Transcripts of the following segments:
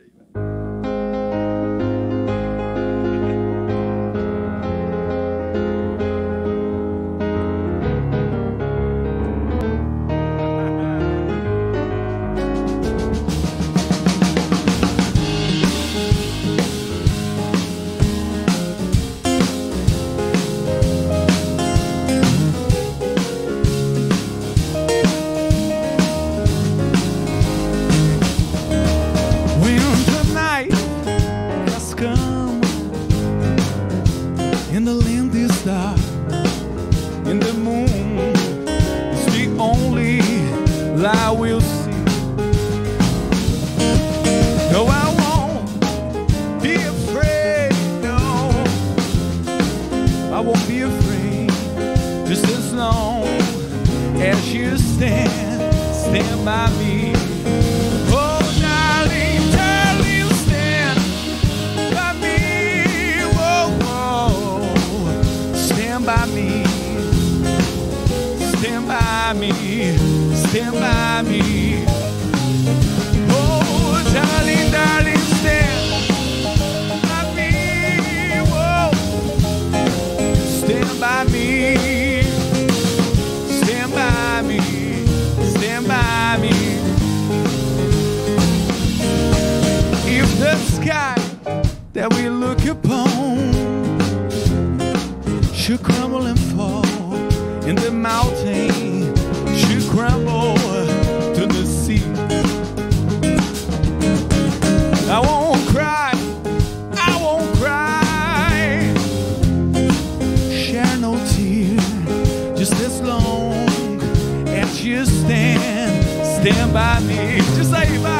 When come and the land is dark and the moon is the only light we'll see. No, I won't be afraid. No, I won't be afraid. Just as long as you stand, stand by me. That we look upon should crumble and fall, and the mountain should crumble to the sea, I won't cry, I won't cry, share no tear, just as long as you stand, stand by me, just say bye.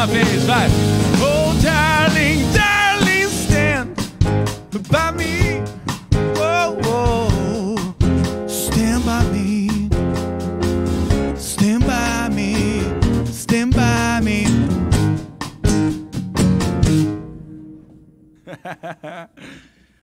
Uma vez, vai. Oh, darling, darling, stand by me. Oh, oh. Stand by me. Stand by me. Stand by me.